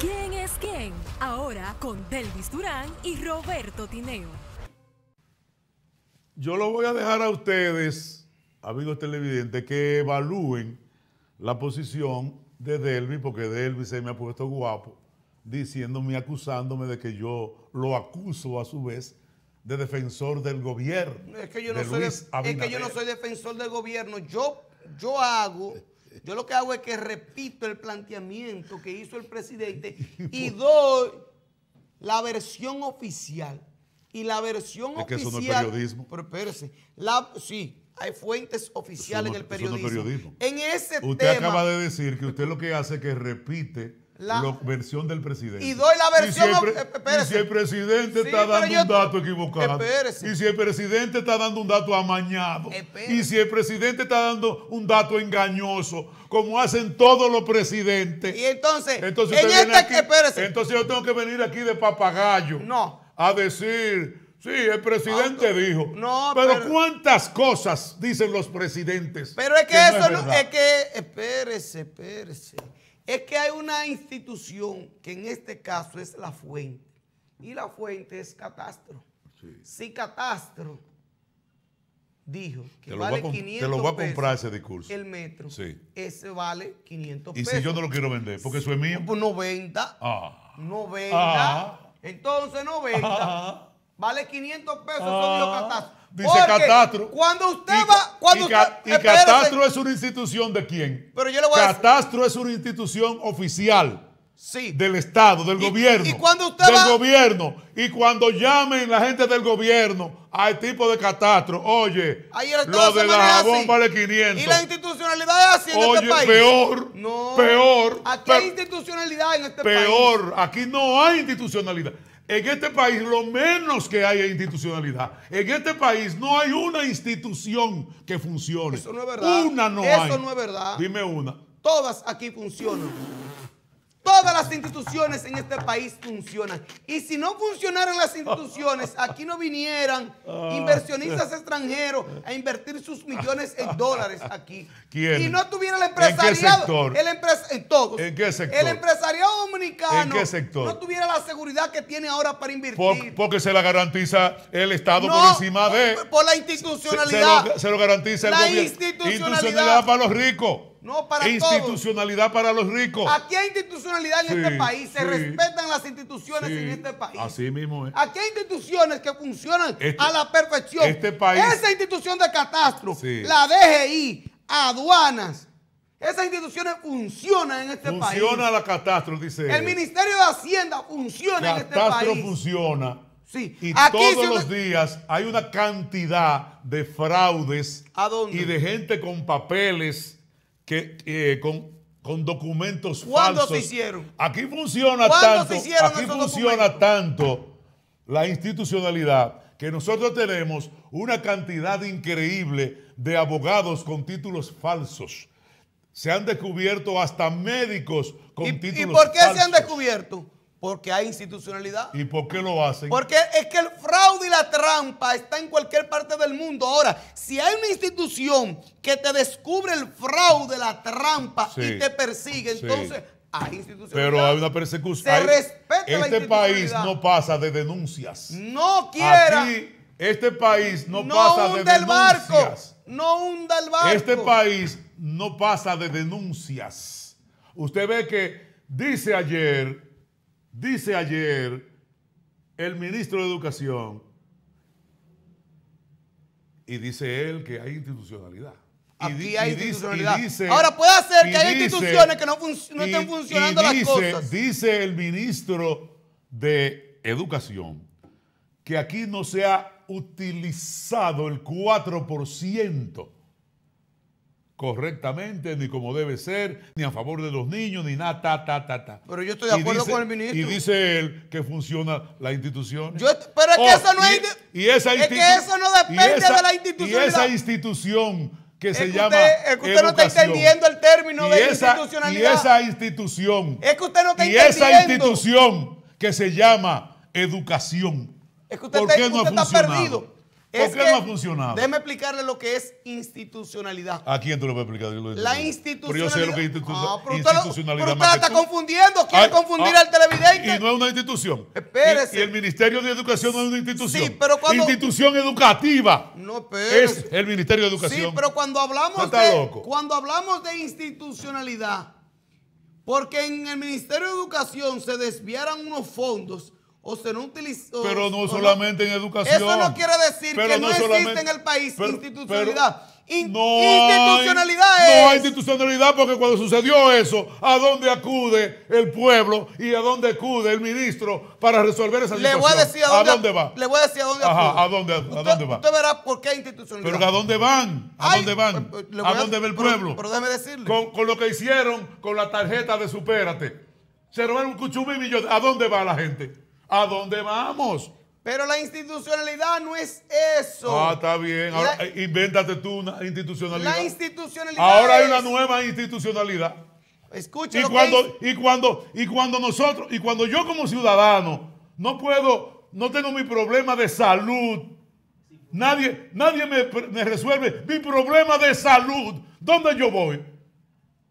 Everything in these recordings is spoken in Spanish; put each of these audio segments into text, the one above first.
¿Quién es quién? Ahora con Delvis Durán y Roberto Tineo. Yo lo voy a dejar a ustedes, amigos televidentes, que evalúen la posición de Delvis, porque Delvis se me ha puesto guapo, diciéndome, acusándome de que yo lo acuso a su vez de defensor del gobierno. Es que yo no, de soy, es que yo no soy defensor del gobierno. Yo, yo hago, yo lo que hago es que repito el planteamiento que hizo el presidente y doy la versión oficial. Y la versión Es que eso no es oficial. periodismo. Pero espérese. La, sí, hay fuentes oficiales no- en el eso no es periodismo. periodismo. En ese Usted tema. acaba de decir que usted lo que hace es que repite La- la versión del presidente. Y doy la versión- Y si el, pre- espérese. y si el presidente Sí, está dando yo- un dato equivocado. Espérese. Y si el presidente está dando un dato amañado. Espérese. Y si el presidente está dando un dato engañoso, como hacen todos los presidentes. Y entonces, Entonces, en aquí- entonces yo tengo que venir aquí de papagayo. No. A decir, sí, el presidente Auto- dijo. No, pero, pero- ¿cuántas cosas dicen los presidentes? Pero es que, no eso no, es que, espérese, espérese. Es que hay una institución que en este caso es la fuente. Y la fuente es Catastro. Si Catastro dijo que Te vale comp- te 500 lo voy a comprar ese discurso. El metro. Sí. Ese vale 500 Y pesos. si yo no lo quiero vender, porque eso es mío. Pues 90. Ah. 90. Ah. Entonces 90. Ah. Vale 500 pesos, Ah. eso dijo Catastro. Dice Porque Catastro. Cuando usted Y- va. Cuando y, ca- usted, y espérese. Catastro es una institución de quién? Pero yo le voy a decir- Catastro es una institución oficial Sí. del Estado, del Y- gobierno. y cuando usted del va- gobierno. Y cuando llamen la gente del gobierno al tipo de catastro, oye, Ahí el lo de la jabón vale 500. Y la institucionalidad es así en Oye, este país. peor, No. peor, Aquí hay institucionalidad en este país. Peor, aquí no hay institucionalidad. En este país lo menos que hay es institucionalidad. En este país no hay una institución que funcione. Eso no es verdad. Una no Eso hay. no es verdad. Dime una. Todas aquí funcionan. Todas las instituciones en este país funcionan. Y si no funcionaran las instituciones, aquí no vinieran Ah. inversionistas extranjeros a invertir sus millones en dólares aquí. ¿Quién? Y no tuviera el ¿En qué empresariado. sector? El empres- en todos. ¿En qué sector? El empresariado dominicano ¿En qué sector? no tuviera la seguridad que tiene ahora para invertir. Por- porque se la garantiza el Estado No, por encima de. por- por la Se, se institucionalidad. lo, se lo garantiza el La gobierno. institucionalidad. Institucionalidad para los ricos. No, para Institucionalidad para los ricos. Aquí hay institucionalidad en Sí, este país. Se sí. respetan las instituciones Sí, en este país. Así mismo es. Aquí hay instituciones que funcionan Este- a la perfección. este país- Esa institución de catastro, la DGI, aduanas, esas instituciones funcionan en este Funciona país. la catástrofe, dice El él. Ministerio de Hacienda funciona en este país. funciona. Sí. Y Aquí todos si los usted- días hay una cantidad de fraudes ¿A dónde? y de gente con papeles, que, eh, con, con documentos ¿Cuándo falsos. se hicieron? Aquí funciona ¿Cuándo tanto, se hicieron aquí funciona documentos? tanto la institucionalidad que nosotros tenemos una cantidad increíble de abogados con títulos falsos. Se han descubierto hasta médicos con ¿Y, títulos y por qué se han falsos. descubierto? Porque hay institucionalidad. ¿Y por qué lo hacen? Porque es que el fraude y la trampa está en cualquier parte del mundo. Ahora, si hay una institución que te descubre el fraude, la trampa Sí. y te persigue, Sí. entonces hay institucionalidad. Pero hay una persecución. Se Hay- respeta la Este país institucionalidad. no pasa de denuncias. No quiera. Aquí, este país no, no pasa de hunda el barco. denuncias. No hunda el barco. Este país no pasa de denuncias. Usted ve que dice ayer, dice ayer el ministro de Educación, y dice él que hay institucionalidad. Aquí hay y institucionalidad. dice- Ahora, puede ser que hay dice- instituciones que no func- no y- estén funcionando las dice- cosas. Dice el ministro de Educación que aquí no se ha utilizado el 4% correctamente, ni como debe ser, ni a favor de los niños, ni nada, ta, ta, ta, ta. Pero yo estoy de Y acuerdo dice- con el ministro. Y dice él que funciona la institución. Yo pero es que eso no y, es- y esa es que eso no depende y esa- de la Y institucionalidad. esa institución que Es se que llama usted- es que usted no está entendiendo el término Y de esa- institucionalidad. Y esa institución. Es que usted no está Y esa entendiendo. institución que se llama educación. Es que usted ¿Por está- qué no usted ha está funcionado? perdido. ¿Por Es qué que- no ha funcionado? Déjeme explicarle lo que es institucionalidad. ¿A quién tú le vas a explicar? Yo lo La Pero institucionalidad. yo sé lo que es institu- Ah, pero institucionalidad. pero usted la está confundiendo. Quiere confundir ah, al televidente. Y no es una institución. Espérese. Y, y el Ministerio de Educación no es una institución. Sí, pero cuando- Institución educativa. No, espérese. Es el Ministerio de Educación. Sí, pero cuando hablamos está de loco. cuando hablamos de institucionalidad, porque en el Ministerio de Educación se desviaran unos fondos o se no utilizó. Pero no solamente en educación. Eso no quiere decir que no, existe en el país pero- institucionalidad. pero In- no hay- institucionalidad No hay es. institucionalidad porque cuando sucedió eso, ¿a dónde acude el pueblo y a dónde acude el ministro para resolver esa le situación? voy a decir a dónde, va? Le voy a decir a dónde Ajá, acude. ¿a dónde- a Usted- dónde va? Usted verá por qué institucionalidad. Pero ¿a dónde van? ¿A Ay, dónde van? pues, le ¿A dónde va el pero- pueblo? Pero, déjeme decirle. con, con lo que hicieron con la tarjeta de Supérate. Se robaron un cuchumí millón. ¿A dónde va la gente? ¿A dónde vamos? Pero la institucionalidad no es eso. Ah, está bien. Ahora, La- eh, invéntate tú una institucionalidad. La institucionalidad. Ahora hay una nueva institucionalidad. Escuche Y que cuando, y cuando, y cuando nosotros, y cuando yo como ciudadano no puedo, no tengo mi problema de salud, nadie, nadie me, me resuelve mi problema de salud. ¿Dónde yo voy?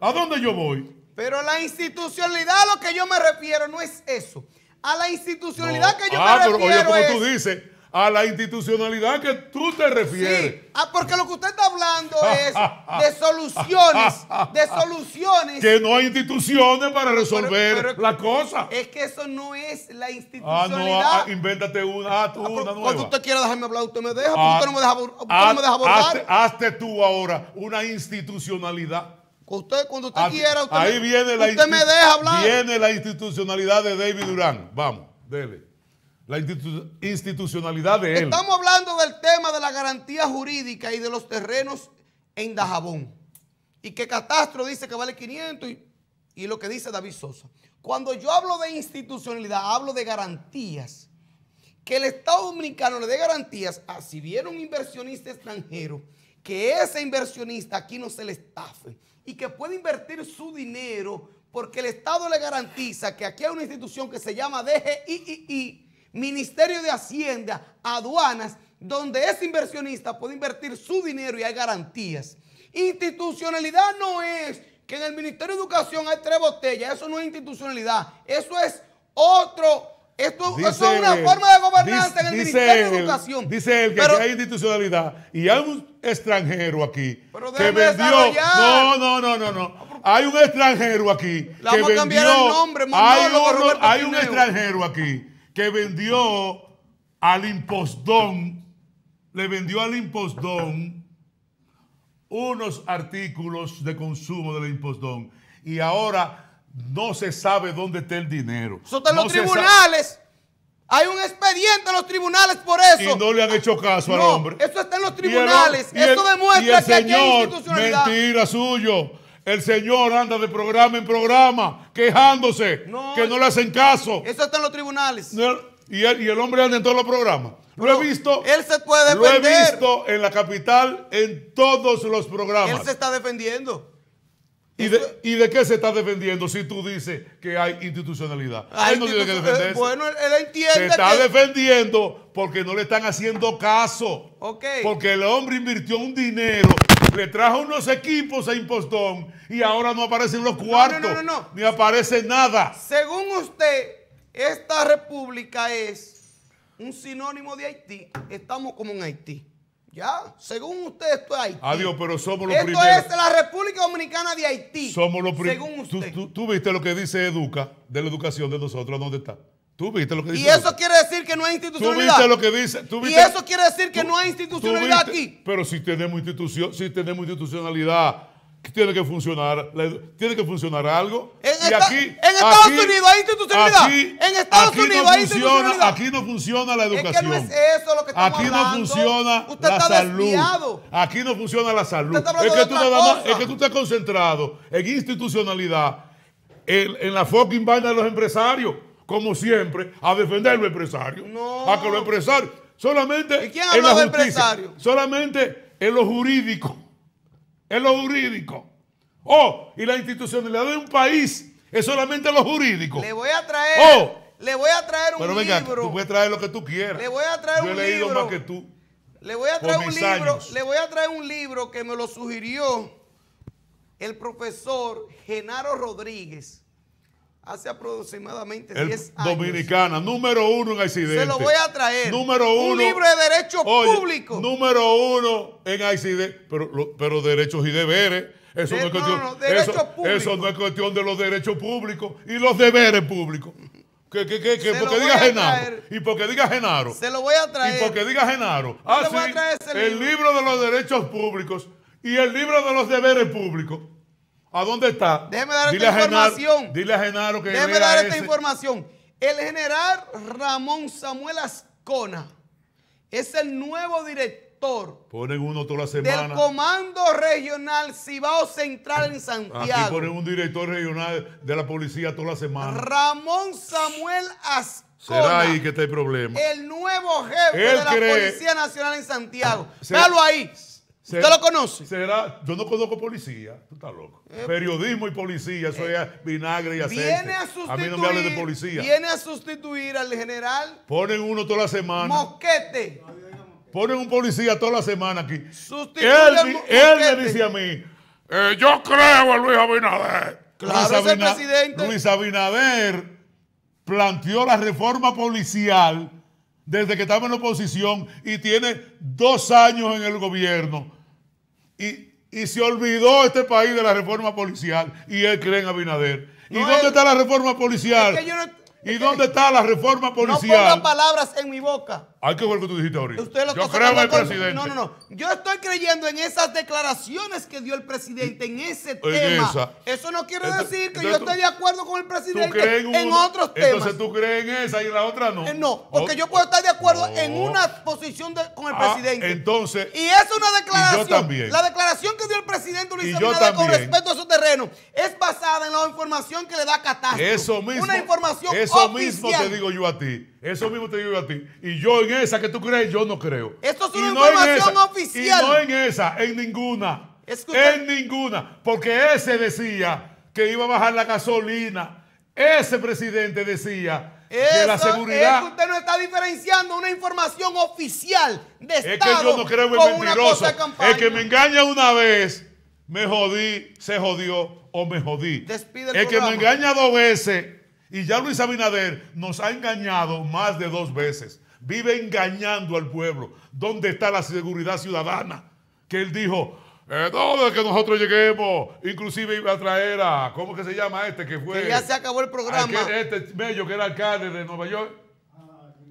¿A dónde yo voy? Pero la institucionalidad a lo que yo me refiero no es eso. A la institucionalidad No. que yo ah, me pero refiero oye, como es... tú dices, a la institucionalidad que tú te refieres. Sí, ah, porque lo que usted está hablando es de soluciones, de soluciones. Que no hay instituciones para resolver pero- la cosa. Es que eso no es la Ah, institucionalidad. no, ah, invéntate una, ah, tú Ah, pero una Cuando nueva. usted quiera dejarme hablar, usted me deja, porque Ah, usted no me deja, usted no me deja abordar. hazte, hazte tú ahora una institucionalidad. Usted, cuando usted Ah, quiera, usted, Ahí me, viene la usted me institu- deja hablar. Viene la institucionalidad de David Durán. Vamos, dele. La institu- institucionalidad de él. Estamos hablando del tema de la garantía jurídica y de los terrenos en Dajabón. Y que Catastro dice que vale 500 y, y lo que dice David Sosa. Cuando yo hablo de institucionalidad, hablo de garantías. Que el Estado Dominicano le dé garantías a si viene un inversionista extranjero, que ese inversionista aquí no se le estafe y que puede invertir su dinero porque el Estado le garantiza que aquí hay una institución que se llama DGII, Ministerio de Hacienda, Aduanas, donde ese inversionista puede invertir su dinero y hay garantías. Institucionalidad no es que en el Ministerio de Educación hay tres botellas, eso no es institucionalidad, eso es otro, esto es una forma de gobernanza en el Ministerio de él- Educación. Dice él que Pero- aquí hay institucionalidad y hay un extranjero aquí Pero que vendió. No, no, no, no, no. Hay un extranjero aquí Le que vamos a vendió. cambiar el nombre, hay uno- hay un extranjero aquí que vendió al impostón, le vendió al impostón unos artículos de consumo del impostón y ahora no se sabe dónde está el dinero. Eso está en No los tribunales. Hay un expediente en los tribunales por eso. y no le han hecho caso al hombre. eso está en los tribunales. el- eso demuestra que aquí hay señor, institucionalidad. Mentira suyo. El señor anda de programa en programa quejándose No, que no le hacen caso. Eso está en los tribunales. Y el, y el hombre anda en todos los programas. Lo he visto. él se puede Lo he defender. visto en la capital en todos los Él programas. se está defendiendo. ¿Y de, y de qué se está defendiendo si tú dices que hay institucionalidad? Hay él no tiene que defenderse. Bueno, él, él se entiende está que... defendiendo porque no le están haciendo caso. Porque el hombre invirtió un dinero, le trajo unos equipos a Impostón y ahora no aparecen los cuartos, no, no, no. ni aparece nada. Según usted, esta república es un sinónimo de Haití. Estamos como en Haití. Ya, según usted, esto es Haití. Adiós, pero somos los Esto primeros. es la República Dominicana de Haití. Somos los Según primeros. usted. ¿Tú, tú, tú viste lo que dice Educa de la educación de nosotros, ¿dónde está? ¿Tú viste lo que dice y eso Educa? quiere decir que no hay ¿Tú institucionalidad. viste lo que dice? ¿Tú y viste- eso quiere decir que tú- no hay tú institucionalidad aquí. Pero si tenemos institución, si tenemos institucionalidad, tiene que funcionar, tiene que funcionar algo. En Y esta- en Estados Unidos hay institucionalidad. En Estados aquí Unidos no hay funciona. Aquí no funciona la Es educación. que no es eso lo que estamos Aquí no funciona Usted la está salud. desviado. Aquí no funciona la salud. Es que, tú más- es que estás concentrado en institucionalidad, en, en la fucking vaina de los empresarios, como siempre, a defender a los empresarios. No. A que los empresarios, solamente ¿Y quién en la de justicia, empresarios? solamente en lo jurídico. En lo jurídico. Oh, y la institucionalidad de un país es solamente lo jurídico. Le voy a traer, Oh. le voy a traer un Pero venga, libro. tú puedes traer lo que tú quieras. Le voy a traer Yo un he leído libro. más que tú. Le voy a traer un libro, años. le voy a traer un libro que me lo sugirió el profesor Genaro Rodríguez hace aproximadamente El 10 años. dominicana, número uno en accidentes. Se lo voy a traer. Número uno. Un libro de derechos Oye, públicos. Número uno en accidentes, pero, derechos y deberes. Eso De- no, es cuestión, no, no, derechos eso, públicos. eso no es cuestión de los derechos públicos y los deberes públicos. Que, que, que, que porque diga Genaro. traer. Y porque diga Genaro. Se lo voy a traer. Y porque diga Genaro. Ah, le voy a sí, traer ese el libro. libro de los derechos públicos y el libro de los deberes públicos. ¿A dónde está? Déjeme dar Dile esta a Genaro- información. dile a Genaro que Déjeme dar esta ese. información. El general Ramón Samuel Ascona es el nuevo director Ponen uno toda la del semana. Comando Regional Cibao Central en Aquí Santiago. ponen un director regional de la policía toda la semana. Ramón Samuel Ascona. Será ahí que está el problema. El nuevo jefe Él de la cree- Policía Nacional en Santiago. Véalo ahí. ¿Usted lo conoce? Será, yo no conozco policía, tú estás loco. Periodismo y policía, eso es vinagre y aceite. Eh, Viene a sustituir, a mí no me hables de policía. viene a sustituir al general Ponen uno toda la semana. Mosquete. Ponen un policía toda la semana aquí. Sustituye Él, al él me dice a mí, eh, yo creo en Luis Abinader. Claro, Luis es el Abina- presidente. Luis Abinader planteó la reforma policial desde que estaba en la oposición y tiene dos años en el gobierno. Y, y se olvidó este país de la reforma policial y él cree en Abinader. ¿Y No, dónde él- está la reforma policial? Es que yo no- ¿Y dónde está la reforma No ponga policial? palabras en mi boca. Hay que ver lo que tú dijiste ahorita. Usted lo Yo creo en el con- presidente. No, no, no. Yo estoy creyendo en esas declaraciones que dio el presidente en ese En tema. esa. Eso no quiere Entonces- decir que yo estoy de acuerdo con el ¿Tú presidente en, otros temas. Entonces tú crees en esa y en la otra no. Eh, no, porque Oh, yo puedo estar de acuerdo no. en una posición de- con el Ah, presidente. entonces, y es una declaración. también. La declaración que dio el presidente Luis yo Abinader con respecto a esos terrenos es basada en la información que le da Catastro. eso mismo. Una información Eso oficial. mismo te digo yo a ti. Eso mismo te digo a ti. Y yo en esa que tú crees, yo no creo. Esto es una no información esa- oficial. Y no en esa, en ninguna. Es usted- En ninguna. Porque ese decía que iba a bajar la gasolina. Ese presidente decía que la Eso seguridad. Es que usted no está diferenciando una información oficial de Es que Estado yo no creo en mentiroso. El que me engaña una vez, me jodí, se jodió o me jodí. Despide el el que me engaña dos veces, y ya Luis Abinader nos ha engañado más de dos veces. Vive engañando al pueblo. ¿Dónde está la seguridad ciudadana? Que él dijo, eh, no, de que nosotros lleguemos, inclusive iba a traer a, ¿cómo que se llama este? Que fue... Que ya se acabó el programa. Este Mello, que era alcalde de Nueva York.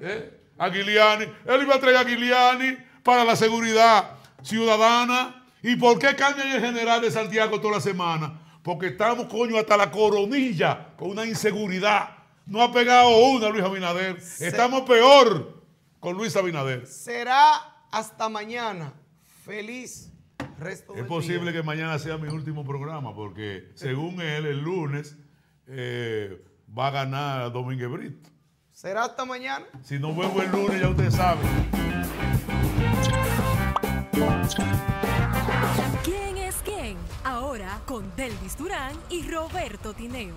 ¿Eh? A Giuliani. Él iba a traer a Giuliani para la seguridad ciudadana. ¿Y por qué cambian el general de Santiago toda la semana? Porque estamos, coño, hasta la coronilla con una inseguridad. No ha pegado una Luis Abinader. Estamos peor con Luis Abinader. Será hasta mañana. Feliz resto Es posible día. que mañana sea mi último programa, porque según él, el lunes eh, va a ganar Domínguez Brito. Será hasta mañana. Si no vuelvo el lunes, ya ustedes saben. Con Delvis Durán y Roberto Tineo.